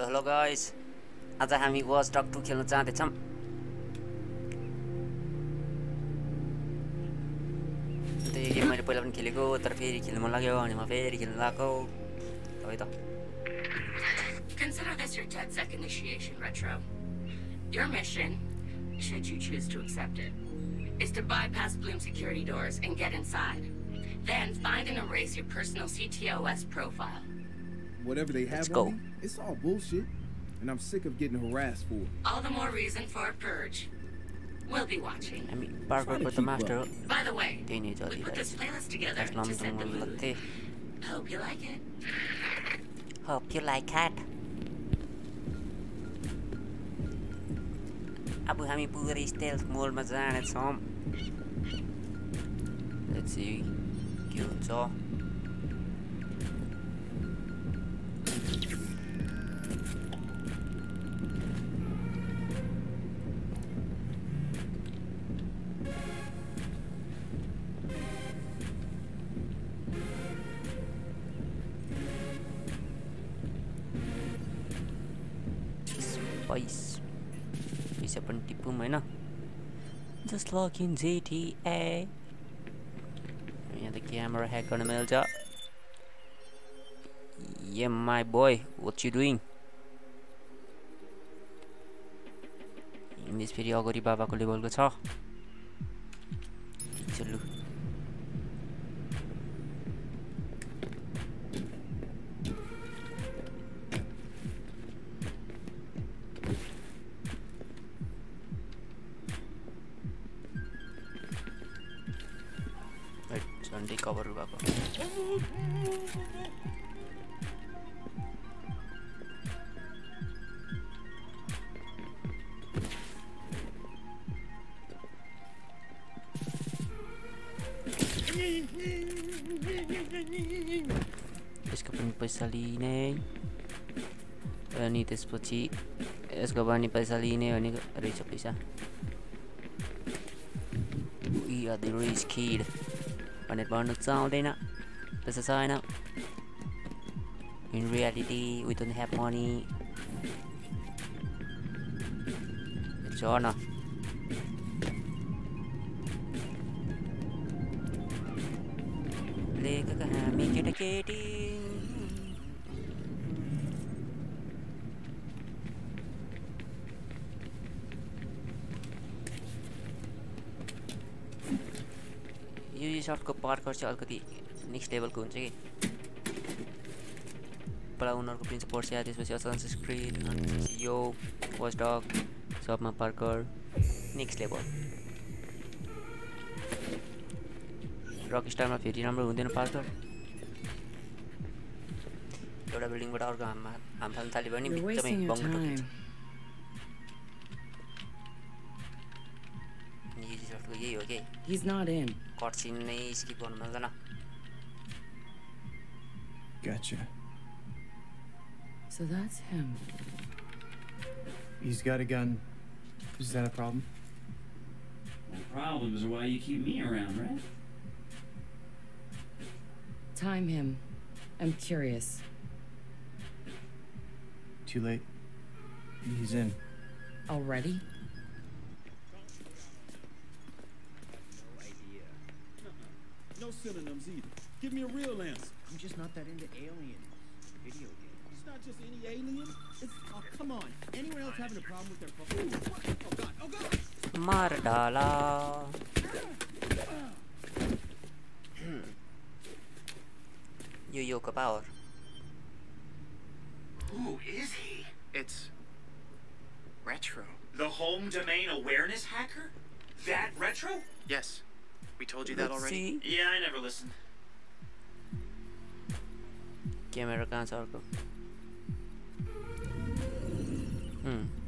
Hello, hello hello guys आज हामी verse duck to खेल्न चाहँदैछौँ अन्त यो गेम मैले पहिला पनि खेलेको तर फेरि खेल्नु मन लाग्यो अनि म my खेल्नु लगाएको है त Consider this your DedSec initiation retro. Your mission, should you choose to accept it, is to bypass Blume security doors and get inside. Then find and erase your personal CTOS profile. Whatever they have Let's go. me, it's all bullshit. And I'm sick of getting harassed for it. All the more reason for a purge. We'll be watching. हामी पार्करको त master हो By the way, त्यही नै we put this चलिरहेको playlist together छ to set the मन mood. लाग्थेँ Hope you like it. Hope you like it. अब हामी पुरै स्टेल्थ मोडमा जानेछौँ Let's see के हुन्छ लक इन जिटिए यहाँ त क्यामेरा ह्याक गर्न मिल्छ ये माई बोय वाट यु डुइङ इङ्ग्लिस फेरि अगाडि बाबाको लेभलको छ ठिक छ लु झन्डै कभर भएको यसको पनि पैसा लिने अनि त्यसपछि यसको पनि पैसा लिने भनेको रहेछ पैसा We are the rich kid 100 sound na. Pasasaya na. In reality, we don't have money. It's on. Parker चाहिँ अलिकति नेक्स्ट लेभलको हुन्छ कि। पहिला उनीहरूको प्रिन्स पर्छ त्यसपछि अचानक स्क्रिन अनि यो डग सबमा पार्कर नेक्स्ट लेभल रक स्टारमा फेरि राम्रो हुँदैन पार्कर एउटा बिल्डिङबाट अर्को हाम हाम फाल्नु थाल्यो भने your Banga Okay. He's not in. Gotcha. So that's him. He's got a gun. Is that a problem? The problems are why you keep me around, right? Time him. I'm curious. Too late. He's in. Already? synonyms either. Give me a real answer. I'm just not that into alien video games. It's not just any alien. It's oh come on. Anyone else having a problem with their phone? Oh god. Oh god. Mardala. Yo yo. Who is he? It's Retro. The home domain awareness hacker? That Retro? Yes. We told you that already. Yeah, I never listened. Camera कहाँ छ अर्को Hmm. I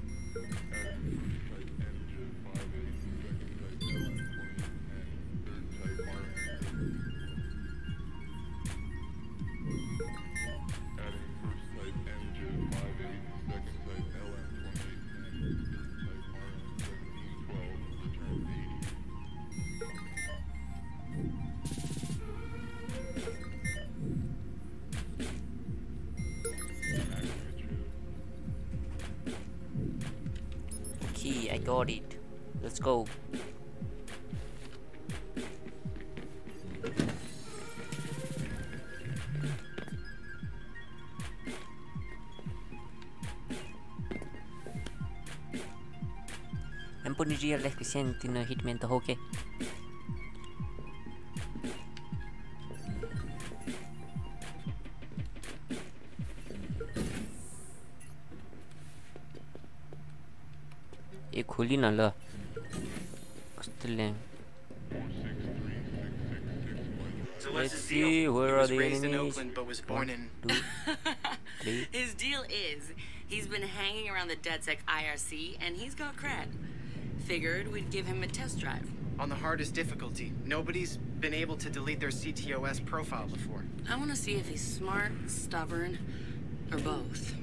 Oh. En bună ziua, le sunt în Hitman The Hockey. E colina là. ल कस्तो ल्याङ So Let's what's his see, deal? where he are was the raised in enemies? Oakland but was born in. two, three. His deal is he's been hanging around the DedSec IRC and he's got cred. Figured we'd give him a test drive. On the hardest difficulty. Nobody's been able to delete their CTOS profile before. I want to see if he's smart, stubborn, or both.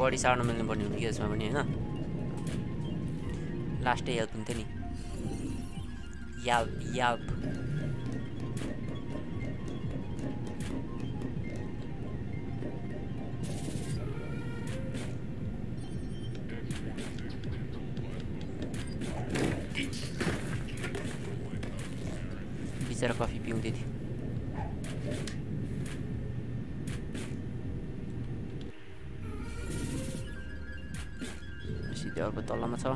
बडी सार्न मिल्नु पर्ने हुने कि यसमा पनि होइन లాస్టే వెళ్తుంటేని app app Biserica va fi builded. Și de orbă tot la mățava.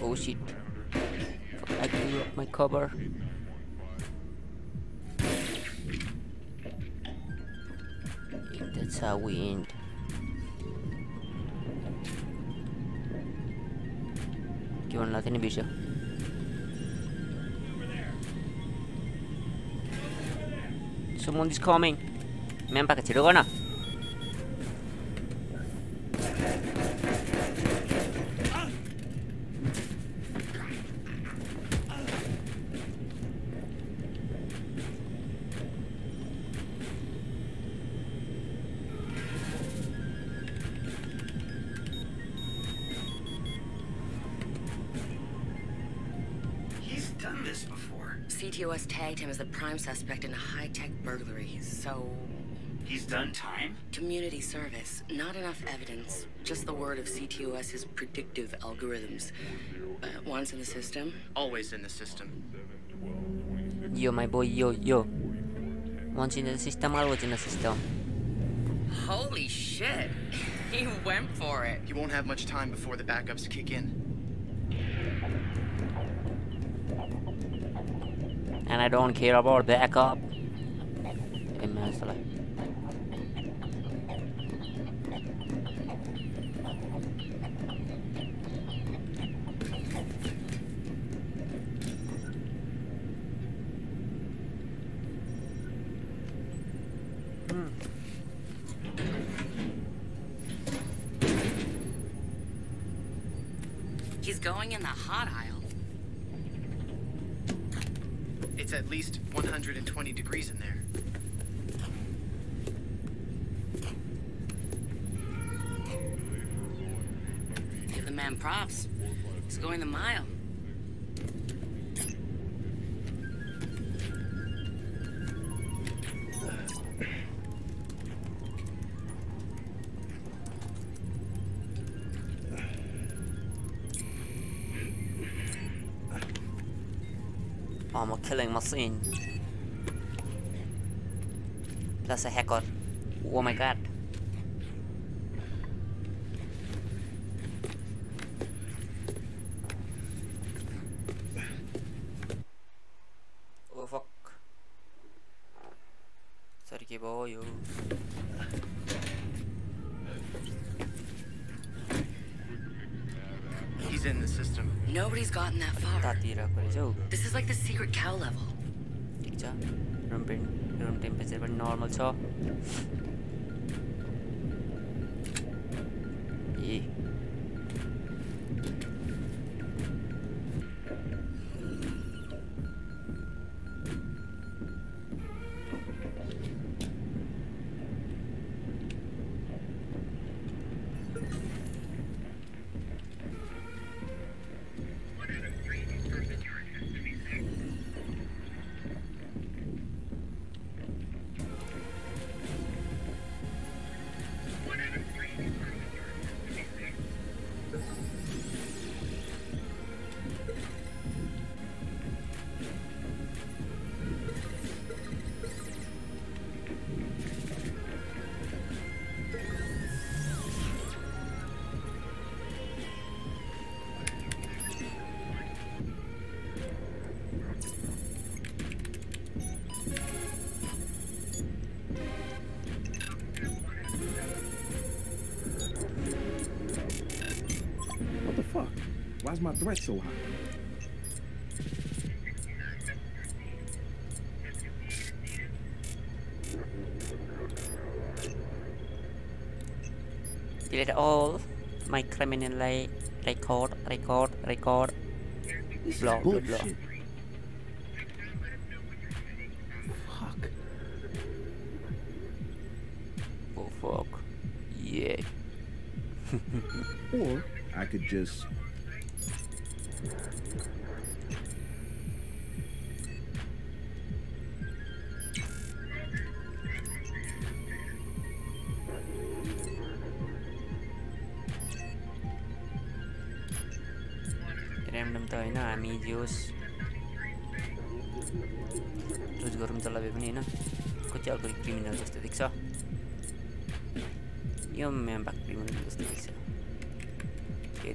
Oh shit. I blew up my cover. That's how we end. Given natin ni Bishop. Someone is coming. Ma'am, pakatiro ko na. Prime suspect in a high-tech burglary, so... He's done time? Community service. Not enough evidence. Just the word of CTOS's predictive algorithms. Uh, once in the system, Always in the system. Yo, my boy, yo, yo. Once in the system, always in the system. Holy shit! He went for it. He won't have much time before the backups kick in. and I don't care about backup. 120 degrees in there. Give the man props. He's going the mile. Oh, I'm a killing machine. That's a hacker. Oh my god. Oh fuck. Sorry, boy. He's in the system. Nobody's gotten that far. This is like the secret cow level. Room room temperature पनि normal छ my threat so high? delete all my criminal li- record record record This is Blah, blah, blah. Fuck. oh fuck yeah Or I could just.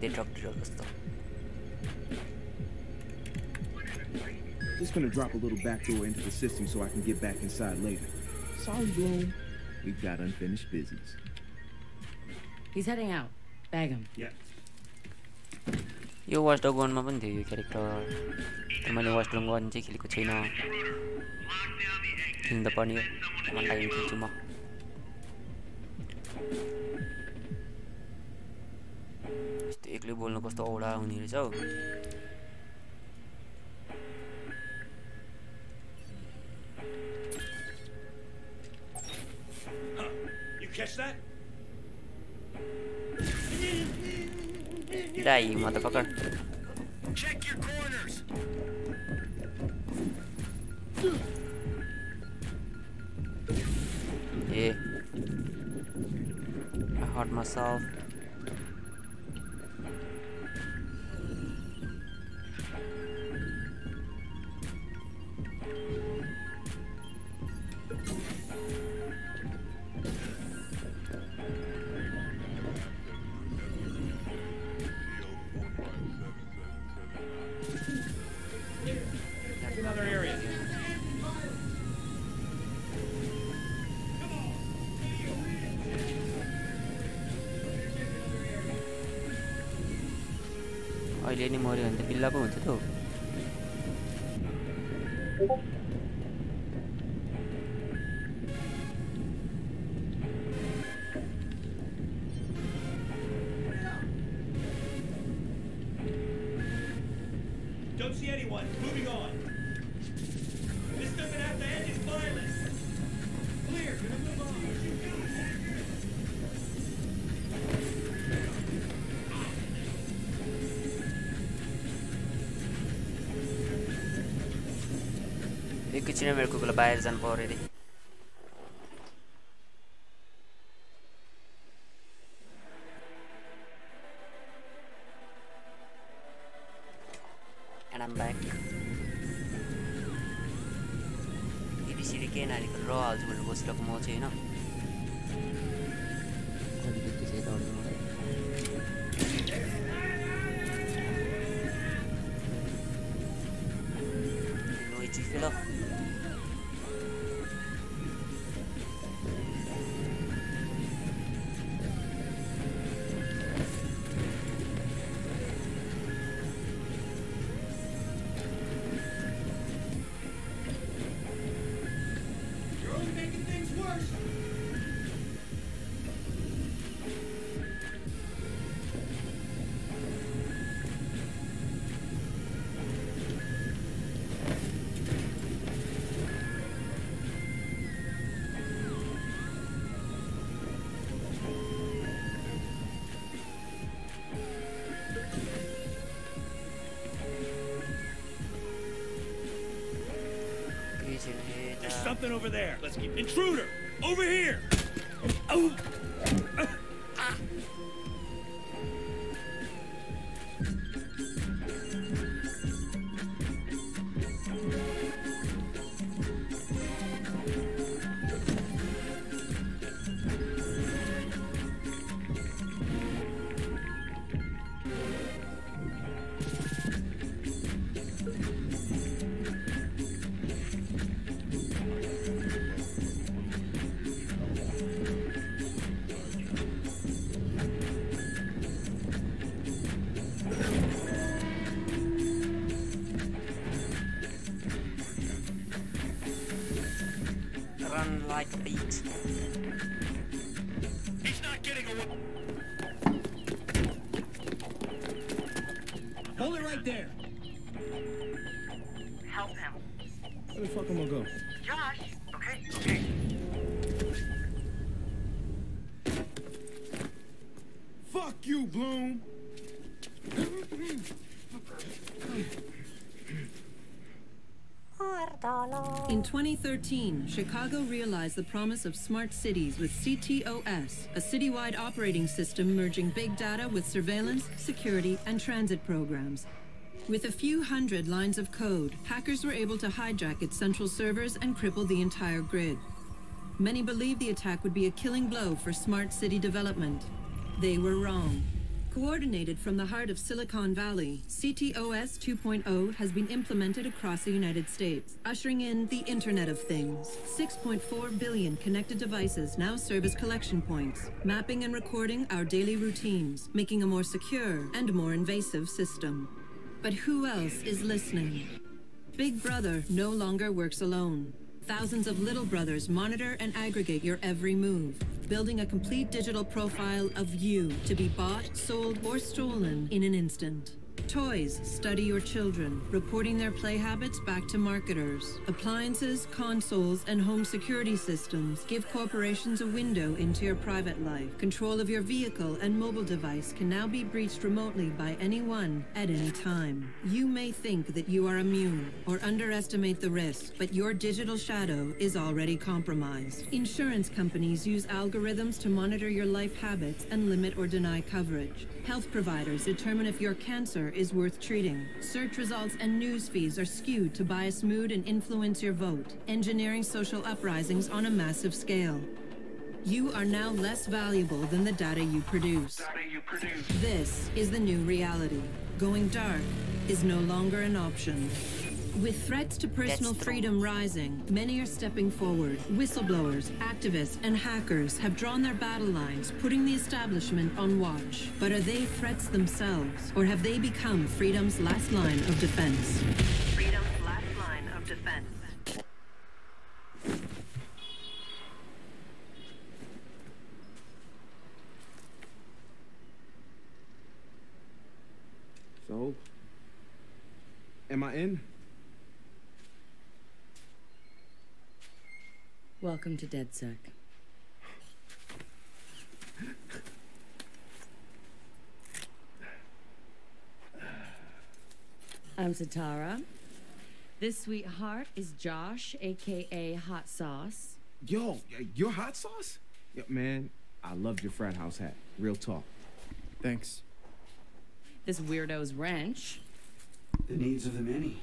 the doctor also. Just gonna drop a little back door into the system so I can get back inside later. Sorry, Blume. We've got unfinished business. He's heading out. Bag him. Yeah. यो watch dog वानमा पनि थियो यो character तर मैले watch डग वान चाहिँ खेलेको छैन खेल्नु त पर्ने हो मन लाग्यो खेल्छु म यस्तो एक्लै बोल्नु कस्तो औडा हुने रहेछ हौ You catch that? Die, you motherfucker. Check your corners. Yeah. I hurt myself. पछि मेरो बाहिर जानु पर्यो अरे। And back. केही र हाल्छु भनेर बसिरहेको म चाहिँ होइन? Something over there. Let's keep intruder over here. Right there. Help him. Where the fuck am I go? Josh. Okay. Okay. Fuck you, Blume. In 2013, Chicago realized the promise of smart cities with CTOS, a citywide operating system merging big data with surveillance, security, and transit programs. With a few hundred lines of code, hackers were able to hijack its central servers and cripple the entire grid. Many believed the attack would be a killing blow for smart city development. They were wrong. Coordinated from the heart of Silicon Valley, CTOS 2.0 has been implemented across the United States, ushering in the Internet of Things. 6.4 billion connected devices now serve as collection points, mapping and recording our daily routines, making a more secure and more invasive system. But who else is listening? Big Brother no longer works alone. Thousands of little brothers monitor and aggregate your every move, building a complete digital profile of you to be bought, sold, or stolen in an instant. Toys study your children, reporting their play habits back to marketers. Appliances, consoles, and home security systems give corporations a window into your private life. Control of your vehicle and mobile device can now be breached remotely by anyone at any time. You may think that you are immune or underestimate the risk, but your digital shadow is already compromised. Insurance companies use algorithms to monitor your life habits and limit or deny coverage. Health providers determine if your cancer is worth treating. Search results and news feeds are skewed to bias mood and influence your vote, engineering social uprisings on a massive scale. You are now less valuable than the data you produce. This is the new reality. Going dark is no longer an option. With threats to personal freedom rising, many are stepping forward. Whistleblowers, activists, and hackers have drawn their battle lines, putting the establishment on watch. But are they threats themselves, or have they become freedom's last line of defense? Freedom's last line of defense. So, am I in? Welcome to DedSec. I'm Sitara. This sweetheart is Josh, aka Hot Sauce. Yo, y- your hot sauce? Yo, man, I loved your frat house hat. Real talk. Thanks. This weirdo's Wrench. The needs of the many.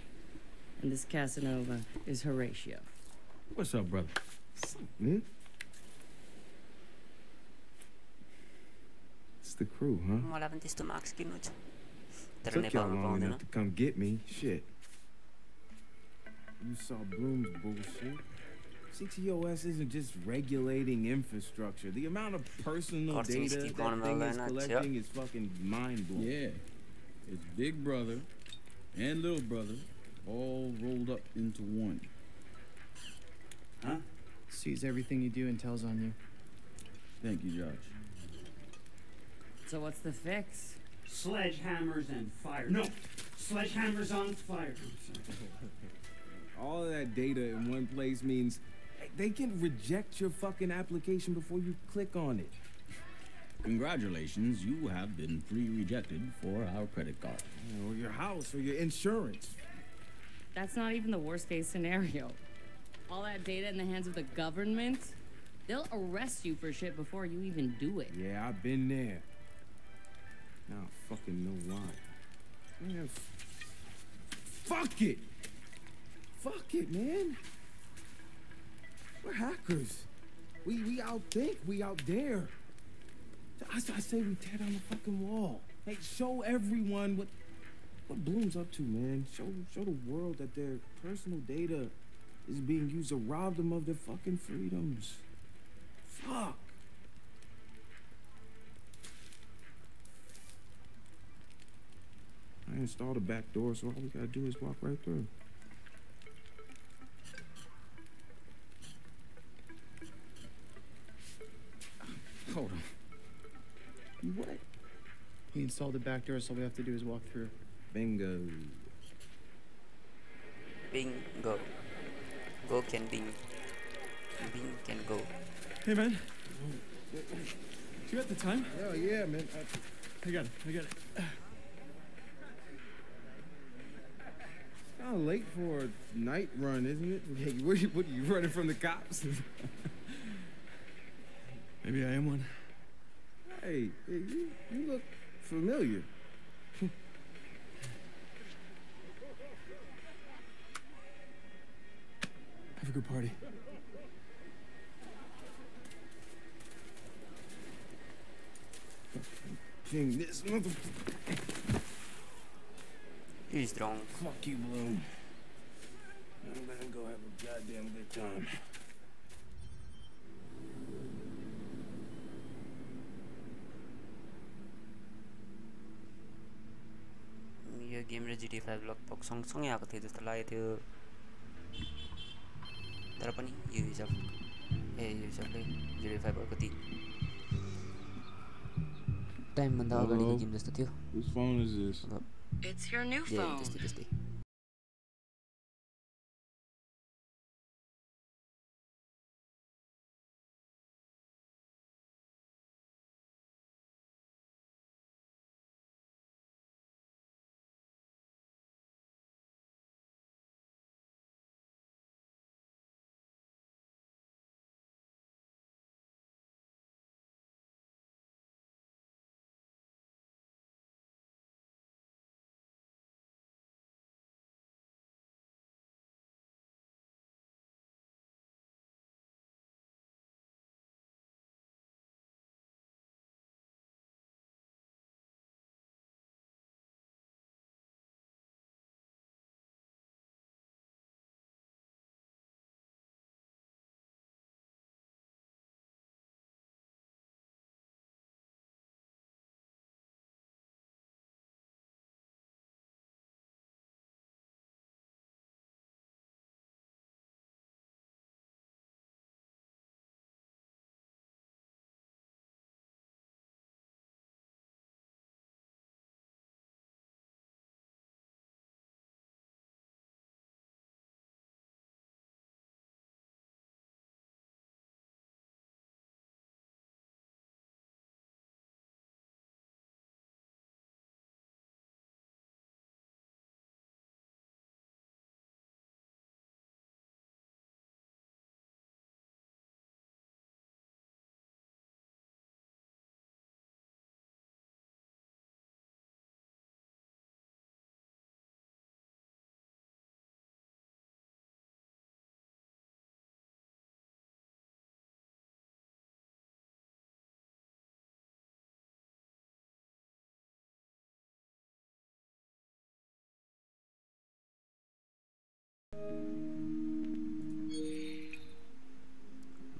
And this Casanova is Horatio. What's up, brother? Hmm? It's the crew, huh? Wala akong testo max kinut. Tara Took na y'all pa long enough to come get me. Shit. You saw Blume's bullshit. CTOS isn't just regulating infrastructure. The amount of personal data Steve that Ballmer thing is collecting is fucking mind blowing. Yeah. It's Big Brother and Little Brother all rolled up into one. Huh? Sees everything you do and tells on you. Thank you, Josh. So what's the fix? Sledgehammers and fire. No, sledgehammers on fire. All of that data in one place means they can reject your fucking application before you click on it. Congratulations, you have been pre-rejected for our credit card. Or your house or your insurance. That's not even the worst case scenario. All that data in the hands of the government? They'll arrest you for shit before you even do it. Yeah, I've been there. Now I fucking know why. Man, fuck it. Fuck it, man. We're hackers. We we outthink, we out there. I, I say we tear down the fucking wall. Hey, show everyone what what Blume's up to, man. Show show the world that their personal data is being used to rob them of their fucking freedoms. Fuck. I installed a back door, so all we gotta do is walk right through. Hold on. What? He installed the back door, so all we have to do is walk through. Bingo. Bingo. Go can bing. Bing can go. Hey, man. You got the time? Oh, yeah, man. I got it. I got it. Kind of late for a night run, isn't it? Hey, what are you, what are you running from the cops? Maybe I am one. hey, hey, you, you look familiar. a good party. King, this motherfucker. He's drunk. Fuck you, Blume. I'm gonna go have a goddamn good time. यो game र लगभग सँगसँगै आएको थियो जस्तो थियो तर पनि यो हिसाब ए यो हिसाबले जिटी फाइभ कति टाइमभन्दा अगाडिको गेम जस्तो थियो। Whose phone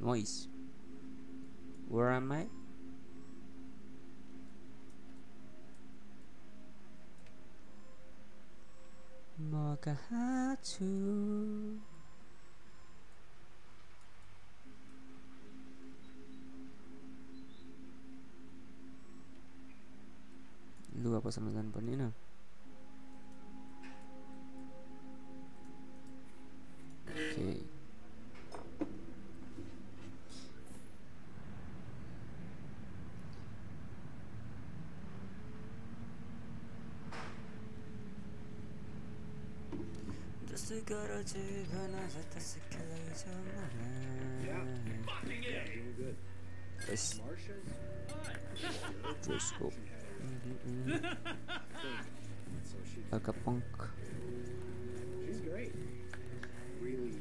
Noise. Where am I? Moga hatu. Lu apa sama dengan penina? Okay. Yeah, fucking good. Let's go. Like a punk. She's great. Really.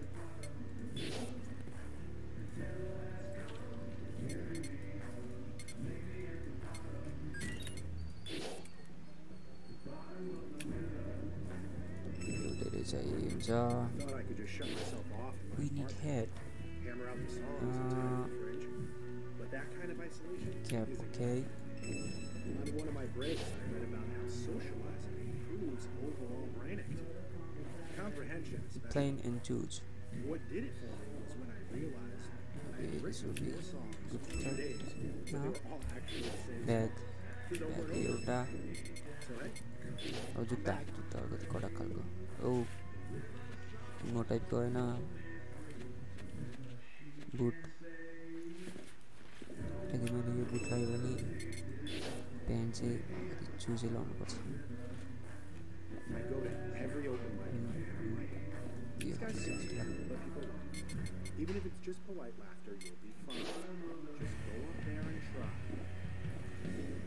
that kind of isolation Cap, isn't okay On one of my breaks, I read about how socializing improves overall brain activity. Comprehension, especially. Plain and choose What did it for me was when I realized I Okay, had this written will be four songs good in two start. days, but they Now, were all actually the same bag song. Just over bag and over. एउटा So, right? अब जुत्ता जुत्ता अलिकति कडा खालको औ म टाइपको होइन बुट यदि मैले यो बुट लगायो भने प्यान्ट चाहिँ अलिकति चुजै लाउनुपर्छ I go to every open mic, and I'm like, these guys suck, but people laugh. Even if it's just polite laughter, you'll be fine. Just go up there and try.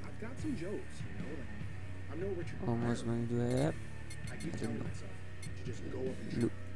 I've got some jokes, you know, like I'm no Richard How much Pryor. money do I have? I keep I don't telling know. myself to just go up and Look. try,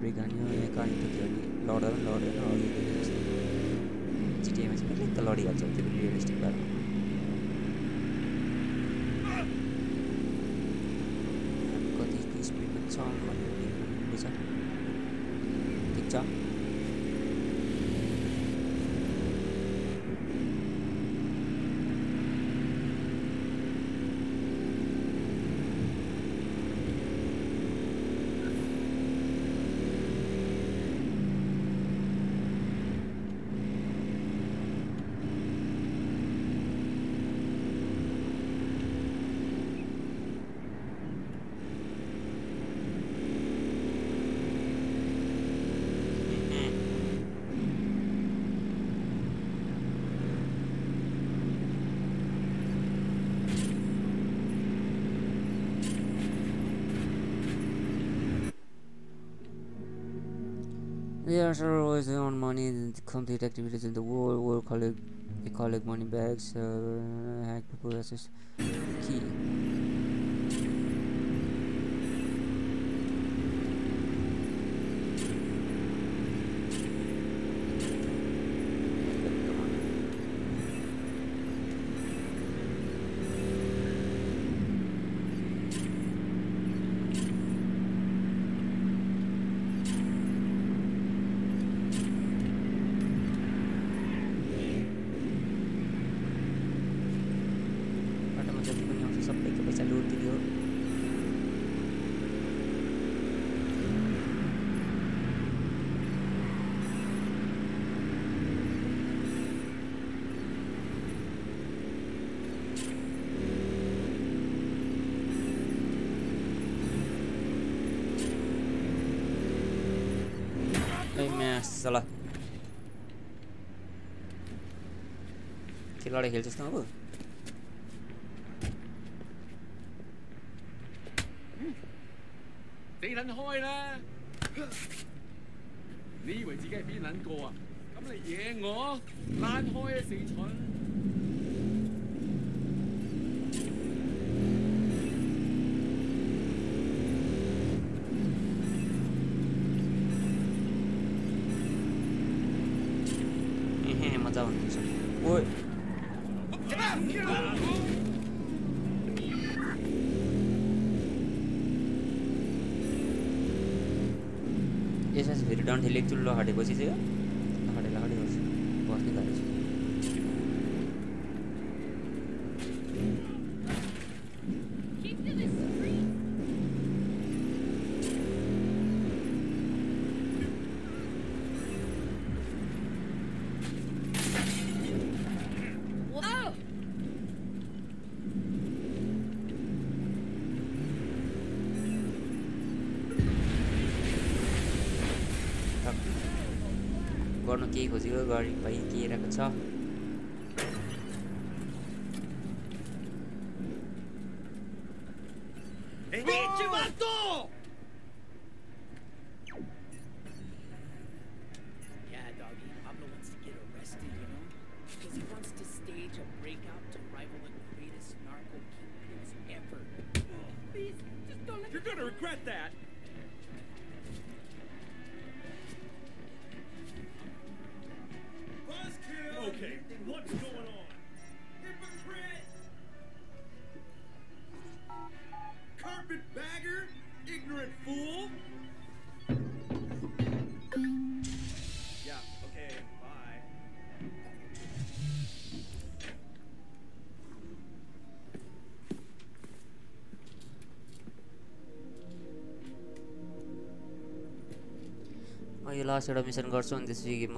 कि यिनीहरूमा अब break हान्यो यहाँ गाडी ठोक्यो भने लड्दा पनि लड्दैन अघि देखेको जस्तो जिटिएमा चाहिँ कहिले त लडिहाल्छ त्यो पनि रियलिस्टिक भएर Players are always on money and complete activities in the world, world collect, they it money bags, uh, hack people, assist, key. అసలు కిల్లాడే హీల్ చేస్తున్నావు 死撚開啦！你以為自己係邊撚個啊？咁你惹我，躝開啊死蠢！What? एसएस भेरी डन्ठेले चुल्लो हटेपछि चाहिँ लास्ट एउटा So गर्छु अनि त्यसपछि game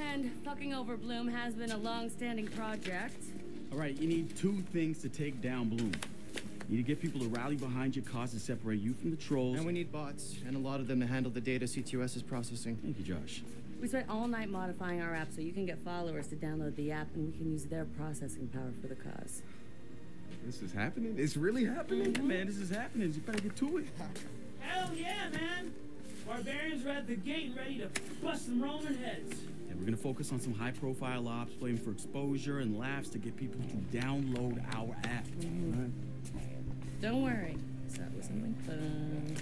and fucking over Blume has been a long-standing project. All right, you need two things to take down Blume. You need to get people to rally behind your cause to separate you from the trolls. And we need bots, and a lot of them to handle the data CTOS is processing. Thank you, Josh. We spent all night modifying our app so you can get followers to download the app and we can use their processing power for the cause. This is happening? It's really happening? Mm -hmm. Man, this is happening. You better get to it. Hell yeah, man! Barbarians are at the gate ready to bust some Roman heads. And we're gonna focus on some high-profile ops, playing for exposure and laughs to get people to download our app. All right. Don't worry. So that was something fun.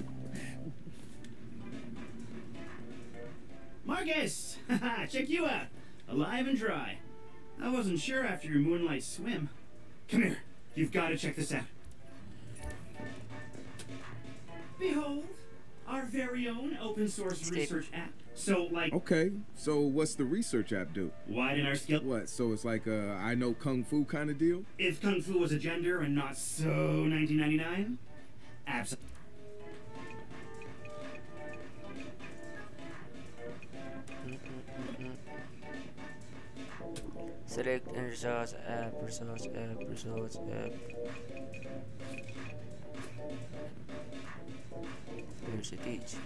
Marcus! Haha, check you out. Alive and dry. I wasn't sure after your moonlight swim. Come here. You've got to check this out. Behold, our very own open source research app. So, like, Okay, so what's the research app do? widen our skill. What, so it's like a I know Kung Fu kind of deal? If Kung Fu was a gender and not so 1999? Absolutely. Select and research app, research app, research app. сидеть.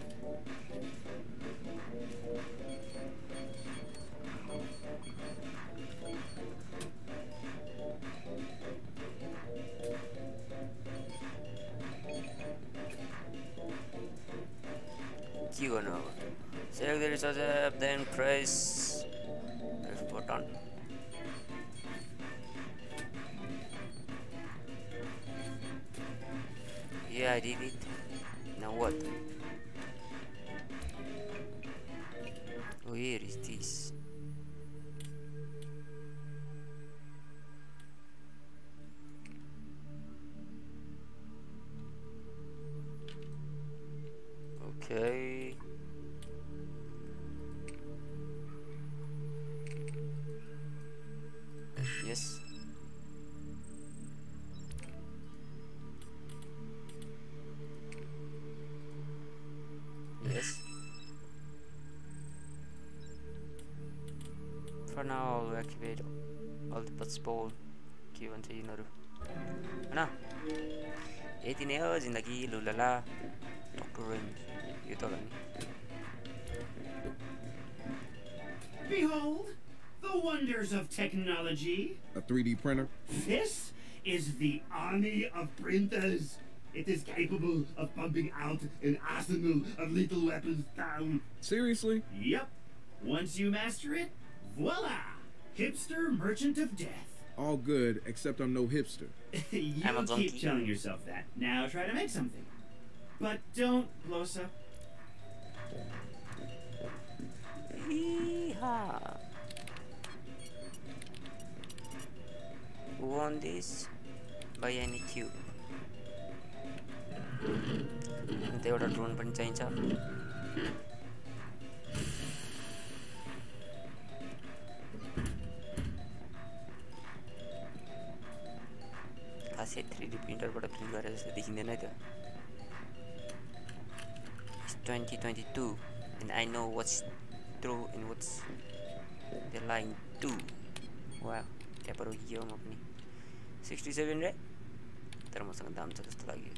Kigonova. Select the resource app, then press army of printers. It is capable of pumping out an arsenal of lethal weapons down. Seriously? Yep. Once you master it, voila! Hipster merchant of death. All good, except I'm no hipster. you I'm a keep telling yourself that. Now try to make something. But don't blow us up. Yeehaw. Who won this? By any cube. अन्त एउटा drone पनि चाहिन्छ खासै three D प्रिन्टरबाट print गरेर जस्तो देखिँदैन है त्यो twenty twenty two and I know watts true and what's they lying to वा त्यहाँबाट यो म पनि सिक्सटी सेभेन रे तर मसँग दाम छ जस्तो लाग्यो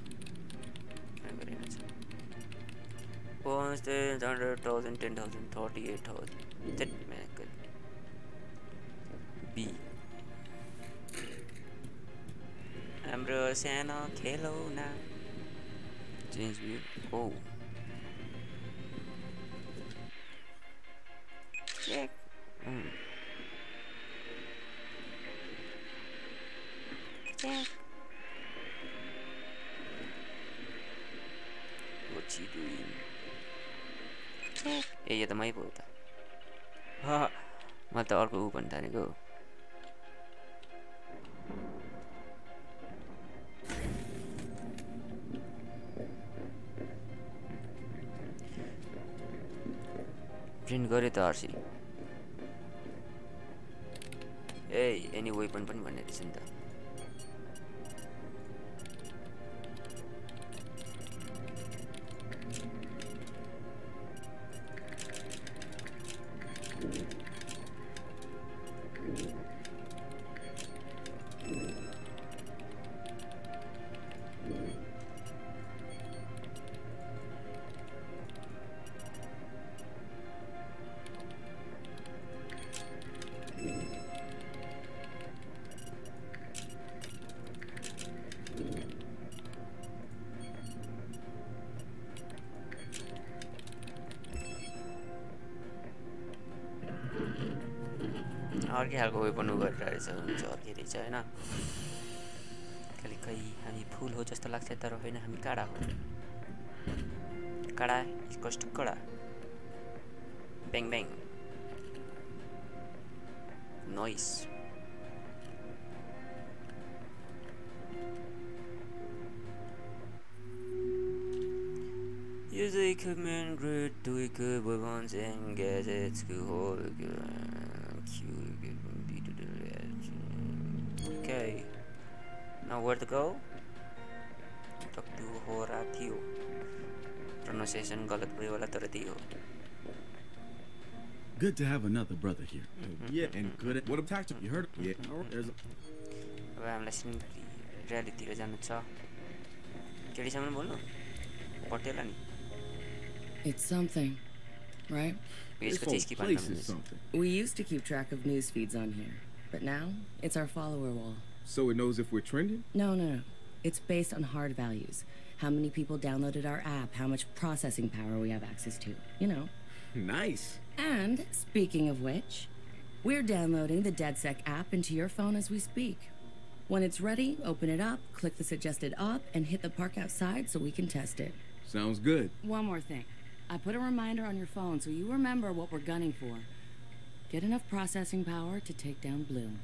Once ten, hundred thousand, ten thousand, thirty-eight thousand. That man good. B. हाम्रो सानो खेलौना चेन्ज भ्यू ए यो त मै पो हो त। मैले त अर्को ऊ भन्नु थालेको प्रिन्ट गरेँ त हर्सी ए एनी वेपन पनि भन्ने रहेछ नि त। अर्कै खालको वेपन गरेर रहेछ हुन्छ अर्कै रहेछ होइन? कहिले कहीँ हामी फुल हो जस्तो लाग्छ तर होइन हामी काँडा हो। काँडा कस्ट कडा। Bang bang. Noise Use the equipment grid to equip weapons and gadgets to hold Okay. Now where to go? Talk to Horatio. Pronunciation गलत भयो होला तर त्यही हो Good to have another brother here. Yeah, and good at what I'm talking You heard? Yeah. All right, there's a, अब हामीलाई सिलगढी र्यालीतिर जानु छ केटीसम्म बोल्नु पट्यो होला नि It's something, right? पेजको This चाहिँ whole skip place हाल्नु is something. We used to keep track of news feeds on here, but now it's our follower wall. So it knows if we're trending? No, no, no. It's based on hard values. How many people downloaded our app, how much processing power we have access to, you know. Nice. And speaking of which, we're downloading the DedSec app into your phone as we speak. When it's ready, open it up, click the suggested op, and hit the park outside so we can test it. Sounds good. One more thing. I put a reminder on your phone so you remember what we're gunning for. Get enough processing power to take down Blume.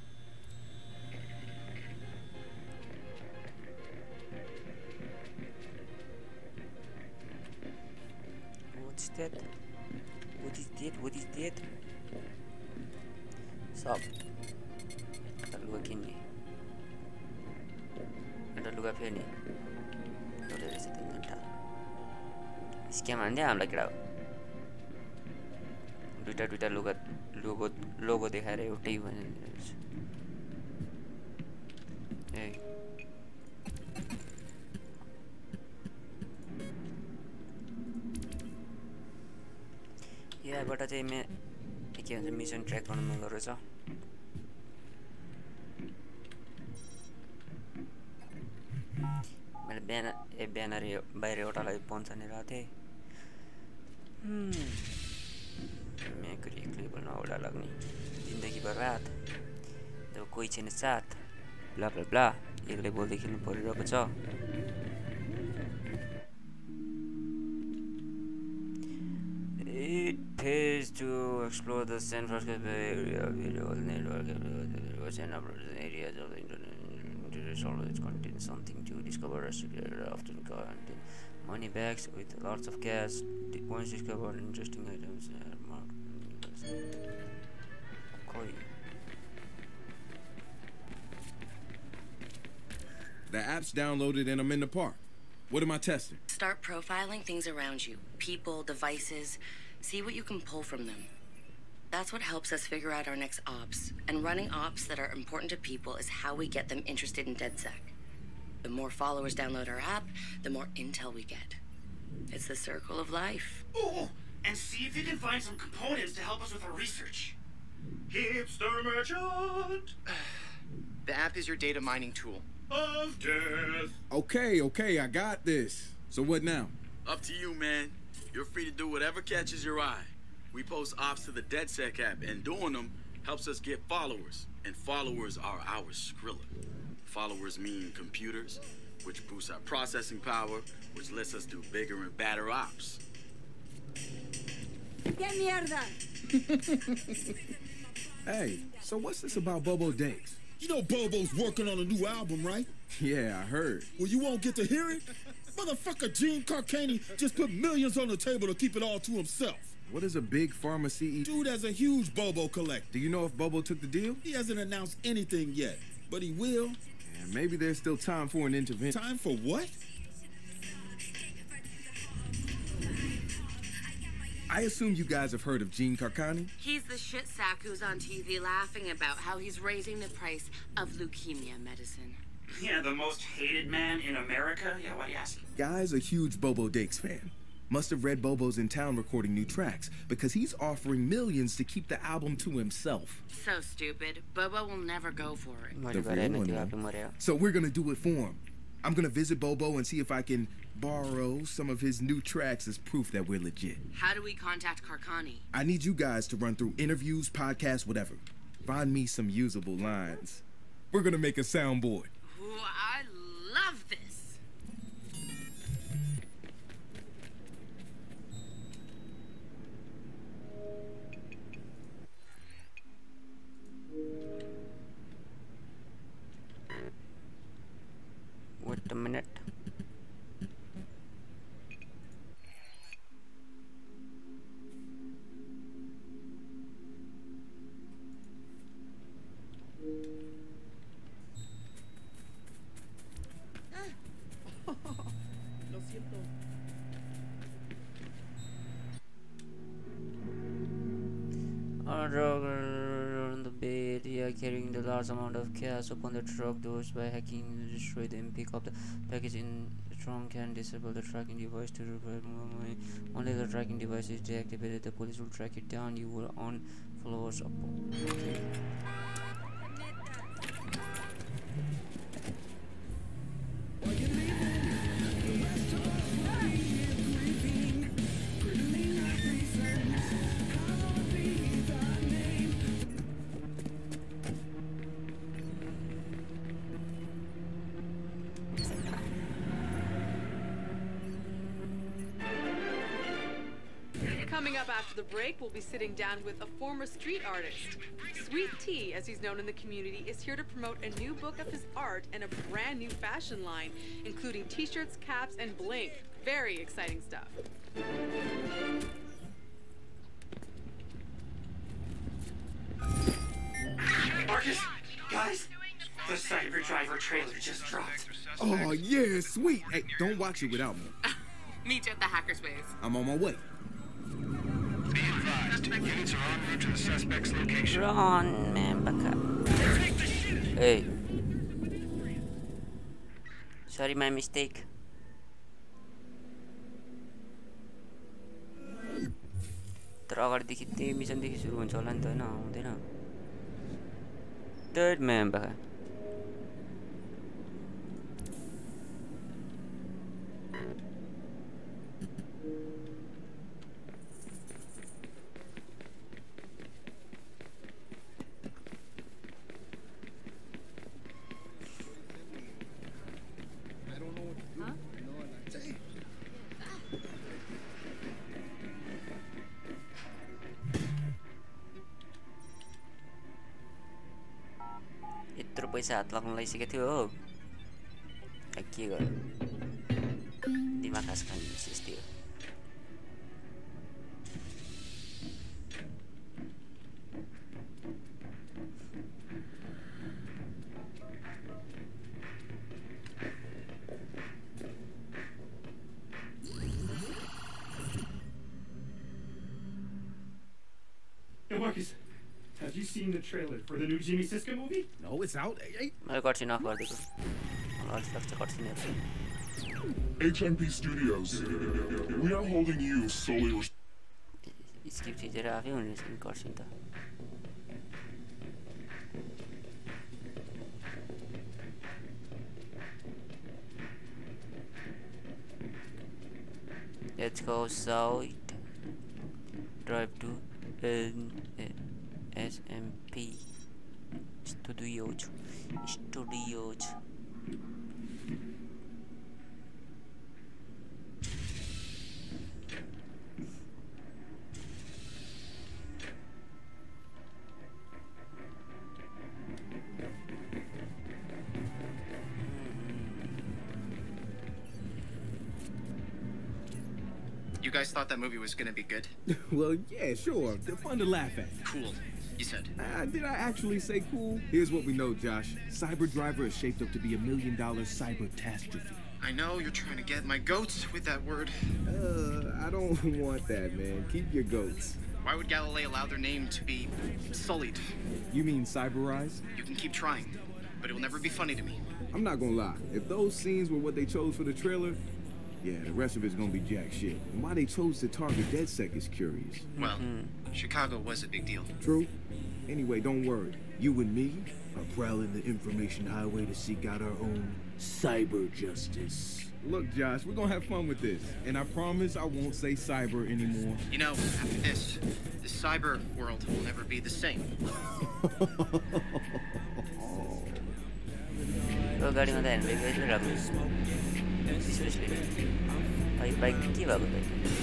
that? What is that? What is that? Stop. अंदर लुगा कि नहीं अंदर लुगा फिर नहीं तो डर से तीन घंटा इसके मान दिया हमला किड़ा दुटा दुटा लोगो लोगो लोगो देखाएर एउटै भनेर ए यहाँबाट चाहिँ मे के भन्छ मिसन ट्र्याक गर्नु मिल्दो रहेछ मैले बिहान ए बिहान बाहिर एउटालाई पन्छानेर थिएँ। मेकुरी एक्लै बोल्न औडा लाग्ने। जिन्दगी बर्बाद। जब कोही छैन साथ। Blah blah blah. एक्लै बोल्दै खेल्नु परिरहेको छ। It pays to explore the San Francisco Bay Area video network and areas of the internet. It always contains something to discover as often contain money bags with lots of cash. Once discovered interesting items are marked. Koi. The app's downloaded and I'm in the park. What am I testing? Start profiling things around you people, devices. See what you can pull from them. That's what helps us figure out our next ops. And running ops that are important to people is how we get them interested in DedSec. The more followers download our app, the more intel we get. It's the circle of life. Oh, and see if you can find some components to help us with our research. Hipster merchant The app is your data mining tool. of death. Okay, okay, I got this. So what now? Up to you, man. You're free to do whatever catches your eye. We post ops to the DedSec app, and doing them helps us get followers. And followers are our Skrilla. Followers mean computers, which boosts our processing power, which lets us do bigger and badder ops. ¡Qué mierda! Hey, so what's this about Bobo Dakes? You know Bobo's working on a new album, right? Yeah, I heard. Well, you won't get to hear it? Motherfucker Gene Carcani just put millions on the table to keep it all to himself. What is a big pharma CEO? Dude has a huge Bobo collector. Do you know if Bobo took the deal? He hasn't announced anything yet, but he will. Yeah, maybe there's still time for an intervention. Time for what? I assume you guys have heard of Gene Carcani? He's the shit sack who's on TV laughing about how he's raising the price of leukemia medicine. Yeah, the most hated man in America? Yeah, why do you ask? Guy's a huge Bobo Dakes fan. Must have read Bobo's in town recording new tracks, because he's offering millions to keep the album to himself. So stupid. Bobo will never go for it. The real one, so we're gonna do it for him. I'm gonna visit Bobo and see if I can borrow some of his new tracks as proof that we're legit. How do we contact Karkani? I need you guys to run through interviews, podcasts, whatever. Find me some usable lines. We're gonna make a soundboard. I large amount of cash upon the truck doors by hacking, destroy them, pick up the package in the trunk and disable the tracking device to require more money. Only the tracking device is deactivated, the police will track it down. You will on followers up. Okay. Break, we'll be sitting down with a former street artist. Sweet Tea, as he's known in the community, is here to promote a new book of his art and a brand new fashion line, including t shirts, caps, and blink. Very exciting stuff. Marcus, guys, the Cyber Driver trailer just dropped. Oh yeah, sweet. Hey, don't watch it without me. Meet you at the Hacker's Hackerspace. I'm on my way Be advised, units are en route to the suspect's location. Run, man, back up. Hey. Sorry, my mistake. तर अगाडिदेखि त्यही मिसनदेखि सुरु हुन्छ होला नि त होइन हुँदैन Third member. यत्रो हात लाग्नु लगाइसकेको थियो हो के गर्नु दिमाग खास खाने विशेष थियो trailer for the new Jimmy Siska movie? No, it's out. Hey, मैले कट्सिन अफ गरिदिएको मलाई अल्छी लाग्छ कट्सिन हेर्छु HMP Studios. We are holding you solely res- script थिचेर आफै हुने रहेछ नि कट्सिन त Let's go south. Drive to N SMP Studios. Studios. You guys thought that movie was gonna be good? well, yeah, sure. They're fun to laugh at. Cool. You said. Uh, did I actually say cool? Here's what we know, Josh. Cyber Driver is shaped up to be a million dollar cyber catastrophe. I know you're trying to get my goats with that word. Uh, I don't want that, man. Keep your goats. Why would Galilei allow their name to be sullied? You mean cyberized? You can keep trying, but it will never be funny to me. I'm not gonna lie. If those scenes were what they chose for the trailer, yeah, the rest of it's gonna be jack shit. And why they chose to target DedSec is curious. Well, Chicago was a big deal. True. Anyway, don't worry. You and me are prowling the information highway to seek out our own cyber justice. Look, Josh, we're gonna have fun with this. And I promise I won't say cyber anymore. You know, after this, the cyber world will never be the same. यो गाडीमा त hand break यति राम्रो specially bike bike के भएको त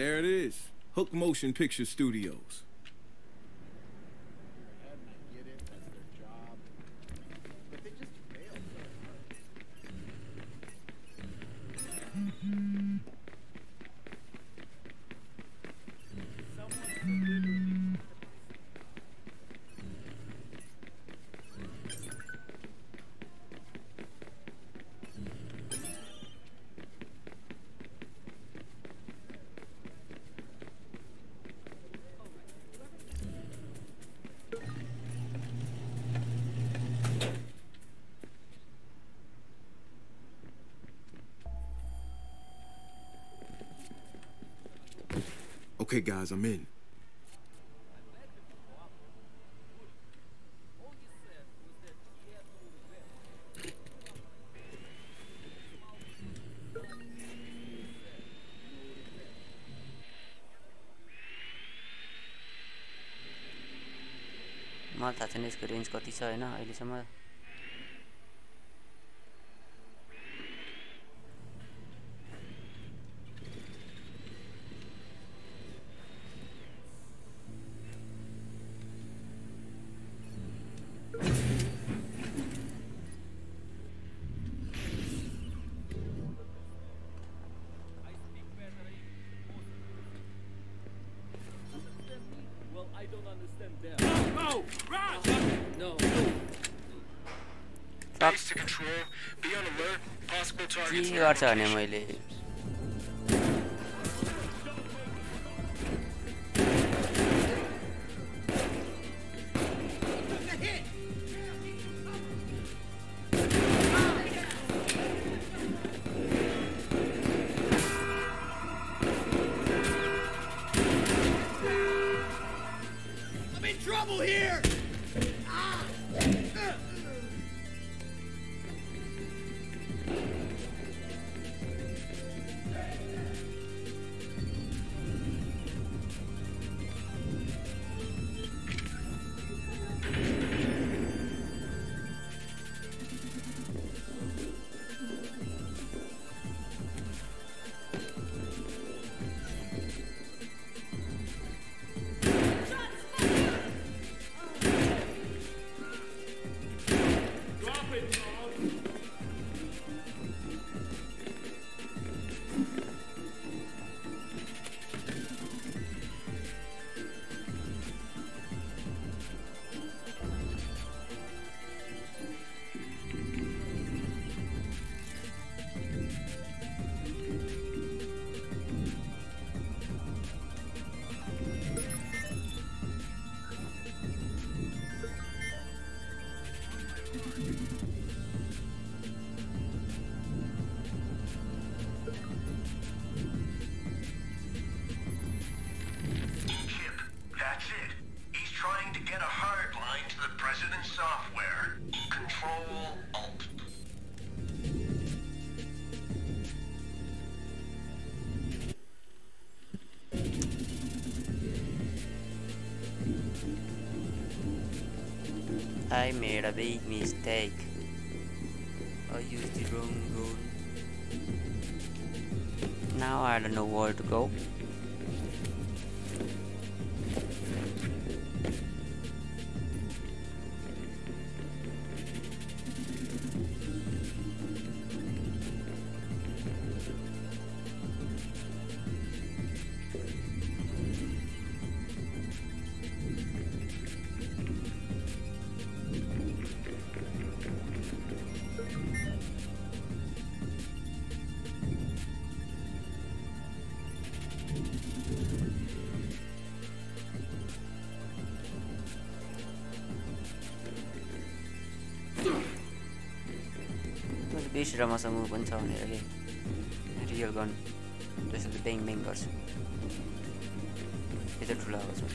there it is. Hook Motion Picture Studios. Okay, guys, I'm in. मलाई थाहा छैन यसको रेन्ज कति छ होइन अहिलेसम्म सक्छु के गर्छ भने मैले? I made a big mistake. I used the wrong gun. Now I don't know where to go. र मसँग पनि छ भनेर के रियल गर्नु? त्यसो ब्याङ ब्याङ गर्छु। त्यो ठुलो आवाजमा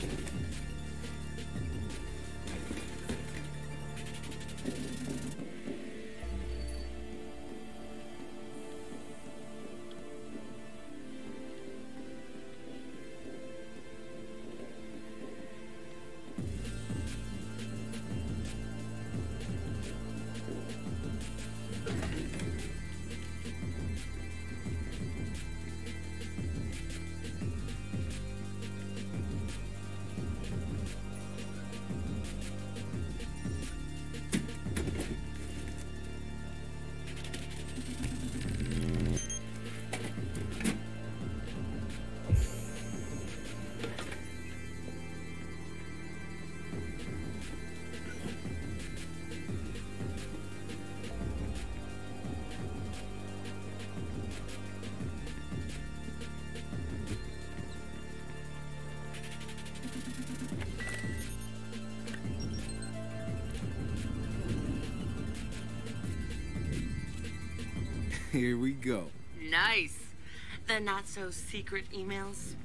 Here we go. Nice. The not so secret emails.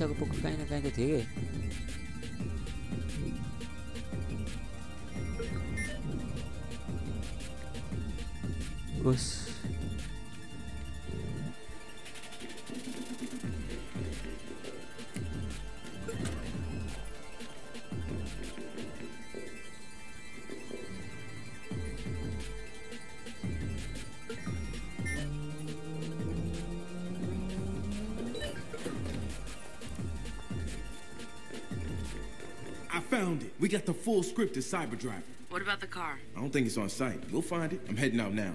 पैसाको पोको काहीँ न काहीँ त थियो found it. We got the full script of Cyberdriver. What about the car? I don't think it's on site. We'll find it. I'm heading out now.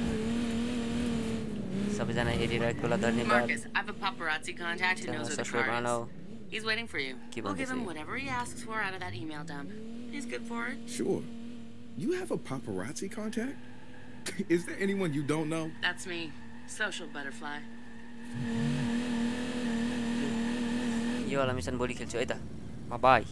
सबैजना हेरिरहेको होला धन्यवाद Marcus, I have a paparazzi contact who knows where the subscribe car गर्नु is. He's waiting for you. के We'll give भन्दैछ him yo? whatever he asks for out of that email dump. He's good for it. Sure. You have a paparazzi contact? Is there anyone you don't know? That's me. Social butterfly. योवाला mission भोलि खेल्छु है त by